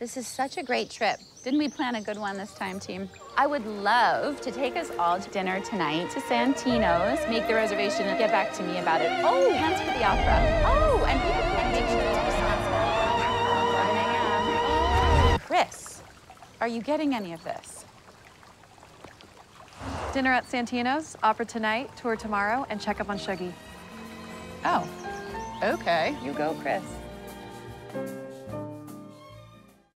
This is such a great trip. Didn't we plan a good one this time, team? I would love to take us all to dinner tonight to Santino's, make the reservation, and get back to me about it. Oh, hands for the opera. Oh, and we can make sure to 11 a.m. Chris, are you getting any of this? Dinner at Santino's, opera tonight, tour tomorrow, and check up on Shuggy. Oh, okay. You go, Chris.